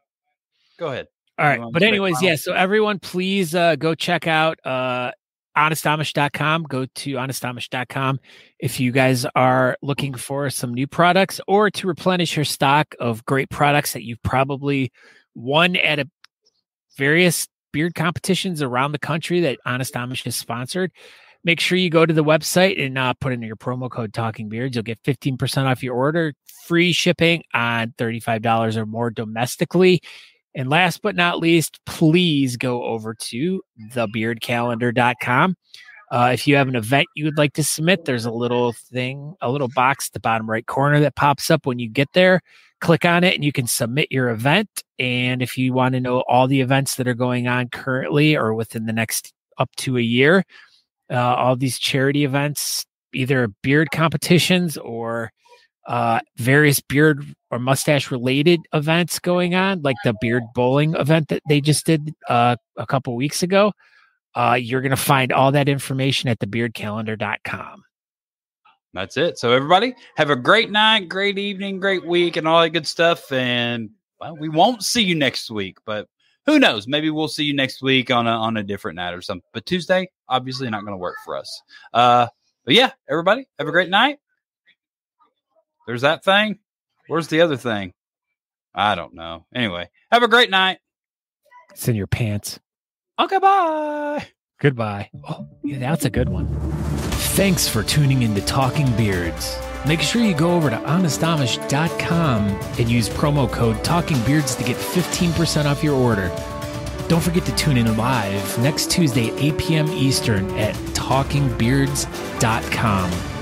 Go ahead. All right. But anyways, yeah. So everyone, please uh, go check out uh, honestamish.com. Go to honestamish.com if you guys are looking for some new products or to replenish your stock of great products that you've probably won at a various beard competitions around the country that Honest Amish has sponsored. Make sure you go to the website and uh, put in your promo code Talking Beards. You'll get 15% off your order, free shipping on $35 or more domestically. And last but not least, please go over to thebeardcalendar.com. Uh, if you have an event you would like to submit, there's a little thing, a little box at the bottom right corner that pops up when you get there. Click on it and you can submit your event. And if you want to know all the events that are going on currently or within the next up to a year, uh, all these charity events, either beard competitions or uh, various beard or mustache related events going on, like the beard bowling event that they just did uh, a couple weeks ago. Uh, you're going to find all that information at thebeardcalendar.com. That's it. So everybody have a great night, great evening, great week, and all that good stuff. And well, we won't see you next week, but who knows? Maybe we'll see you next week on a on a different night or something. But Tuesday, obviously, not going to work for us. Uh, but yeah, everybody have a great night. There's that thing. Where's the other thing? I don't know. Anyway, have a great night. It's in your pants. Okay, bye. Goodbye. Oh, yeah, that's a good one. Thanks for tuning in to Talking Beards. Make sure you go over to honestamish.com and use promo code Talking Beards to get 15% off your order. Don't forget to tune in live next Tuesday at 8 p.m. Eastern at talkingbeards.com.